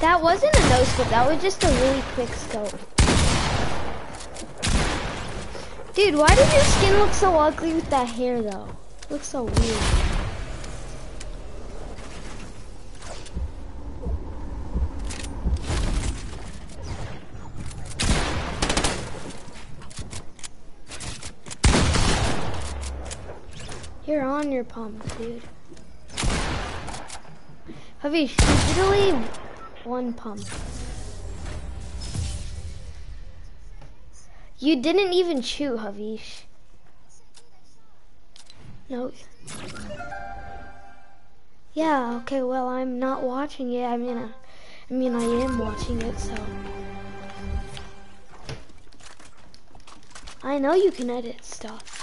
That wasn't a no scope, that was just a really quick scope. Dude, why does your skin look so ugly with that hair though? Looks so weird. You're on your pump, dude. Havish, literally one pump. You didn't even chew, Havish. No. Yeah, okay, well, I'm not watching it. I mean, I, I mean, I am watching it, so. I know you can edit stuff.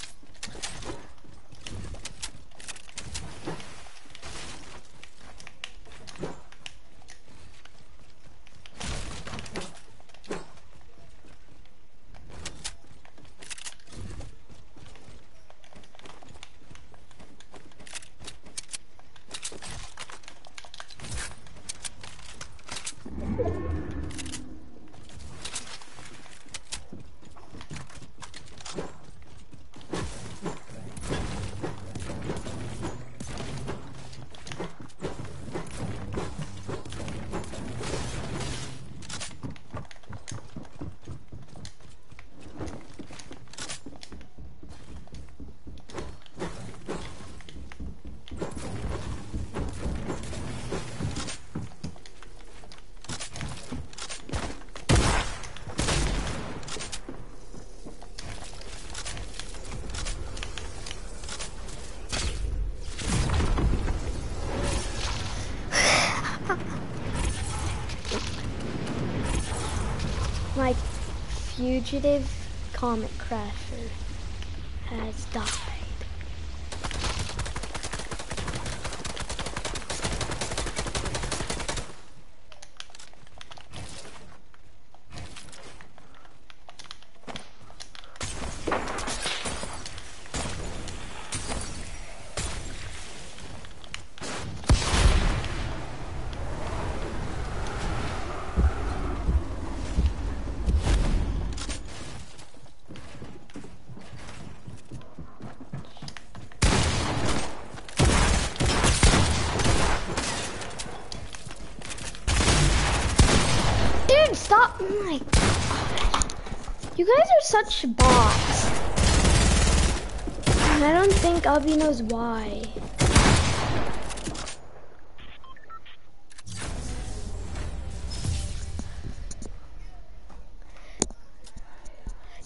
My fugitive comet crasher has died. Dude, stop! Oh my god. You guys are such bots. And I don't think Ubby knows why.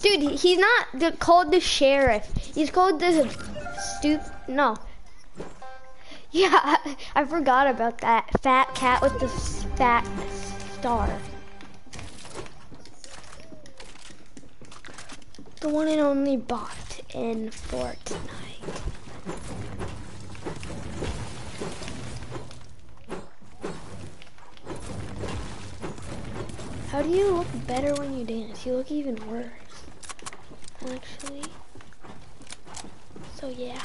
Dude, he's not the, called the sheriff. He's called the stoop. No. Yeah, I, I forgot about that fat cat with the fat star. The one and only bot in Fortnite. How do you look better when you dance? You look even worse, actually. So yeah.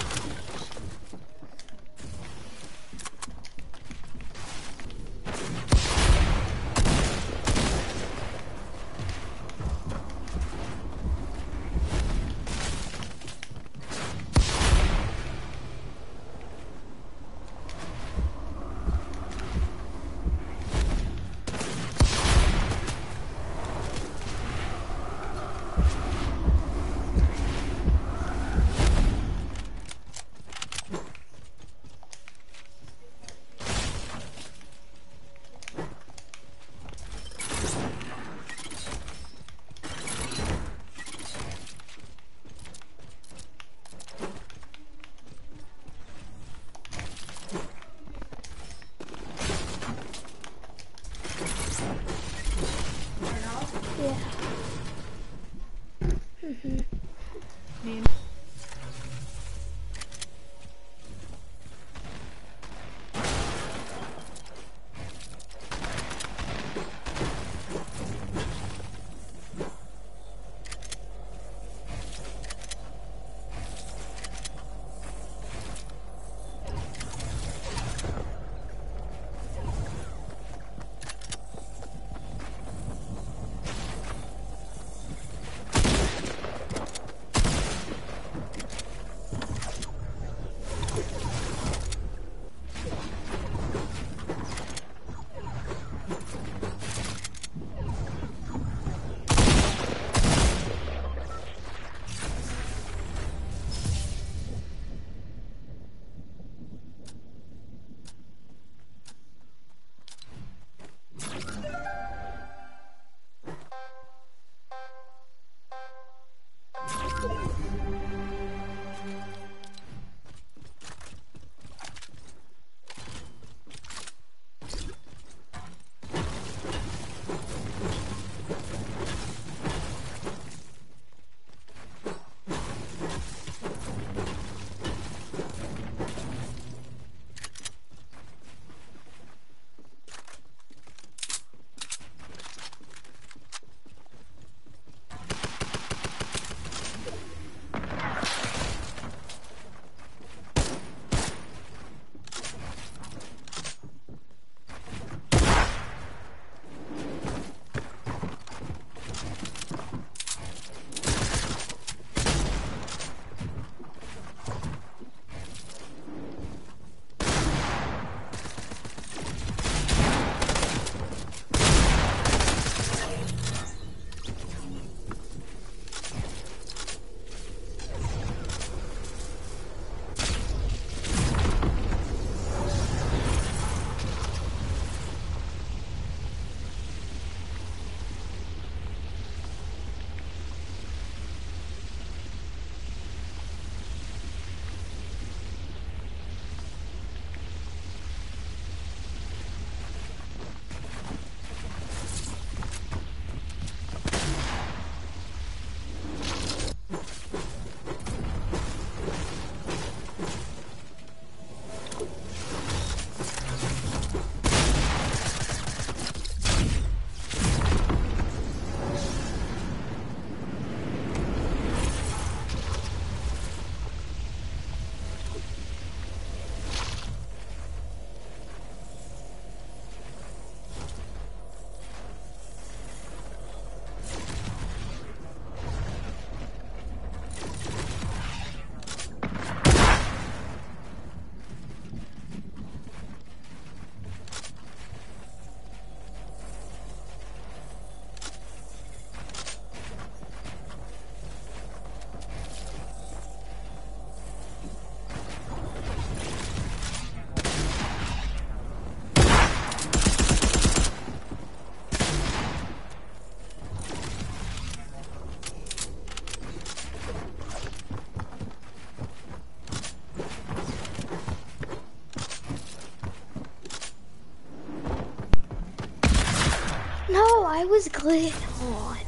I was glad on.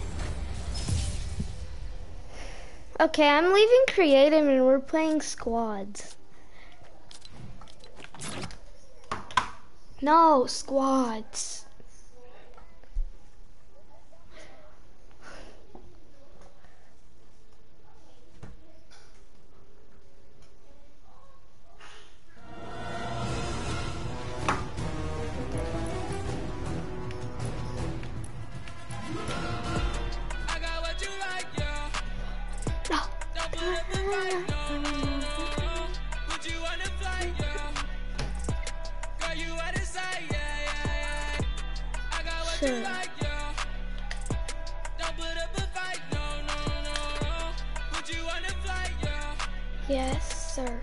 Okay, I'm leaving creative and we're playing squads. No, squads. Yes, sir.